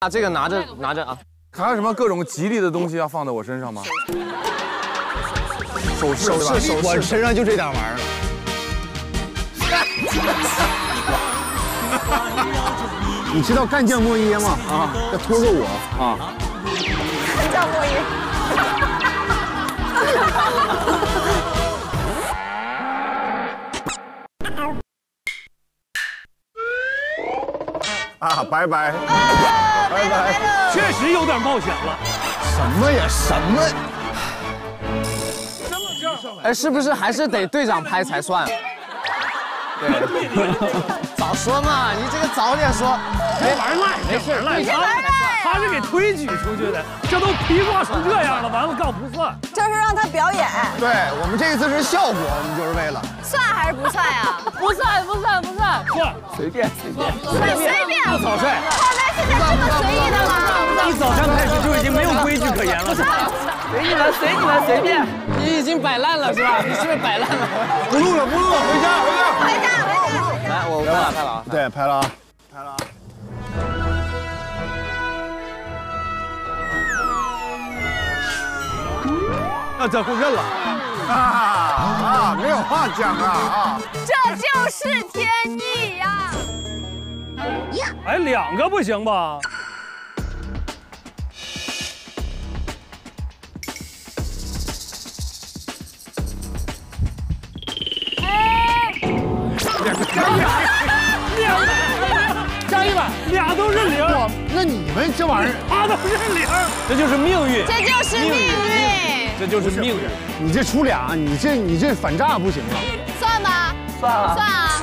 啊，这个拿着拿着啊，还有什么各种吉利的东西要放在我身上吗？首饰首饰？我身上就这点玩意儿。你知道干将莫邪吗？啊，要拖个我啊。干将莫言。啊，拜拜。拜拜。确实有点冒险了。什么呀？什么？这么正哎，是不是还是得队长拍才算？对，早说嘛，你这个早点说。没玩儿赖，没事，赖队长他才算。他是给推举出去的，这都皮挂成这样了，完了告不算。这是让他表演，对我们这一次是效果，我们就是为了。算还是不算呀？不 算，随便随便。随随便。不草率。后来现在这么随意的吗？一早上开始就已经没有规矩可言了。随你们随你们随便。你已经摆烂了是吧？你是不是摆烂了？不录了，不录了，回家，回家。回家回家。来，我拍了拍了啊。对，拍了啊，拍了啊。那这不认了。啊啊，没有话讲啊啊！这就是天意呀！哎，两个不行吧？加一百，俩都是零。那你们这玩意儿，他都是零，这就是命运，这就是命运。这就是命运。你这出俩，你这你这反诈不行啊！算吧，算了算啊。